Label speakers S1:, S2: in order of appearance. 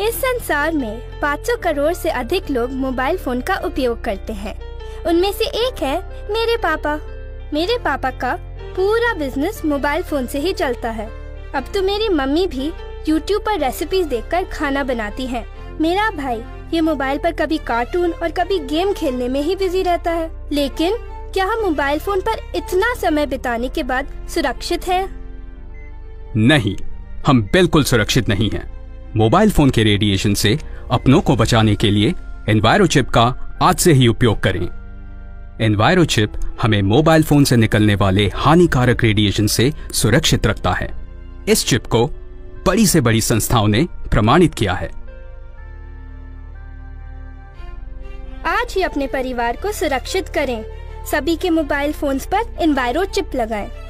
S1: इस संसार में 500 करोड़ से अधिक लोग मोबाइल फ़ोन का उपयोग करते हैं उनमें से एक है मेरे पापा मेरे पापा का पूरा बिज़नेस मोबाइल फ़ोन से ही चलता है अब तो मेरी मम्मी भी यूट्यूब पर रेसिपीज़ देखकर खाना बनाती हैं। मेरा भाई ये मोबाइल पर कभी कार्टून और कभी गेम खेलने में ही बिज़ी रहता है लेकिन क्या हम मोबाइल फ़ोन पर इतना समय बिताने के बाद सुरक्षित हैं?
S2: नहीं, हम बिल्कुल सुरक्षित नहीं हैं। मोबाइल फ़ोन के रेडिएशन से अपनों को बचाने के लिए एनवायरोचिप का आज से ही उपयोग करें। एनवायरोचिप हमें मोबाइल फ़ोन से निकलने वाले हानिकारक रेडिएशन से सुरक्षित रखता है। इस चिप को बड़ी से बड़ी संस्थाओं ने प्रमाणित किया है।
S1: आज ही अपने परिवार को सुरक्षित करें। सभी के मोबाइल फोन्स पर एनवायरो चिप लगाएँ।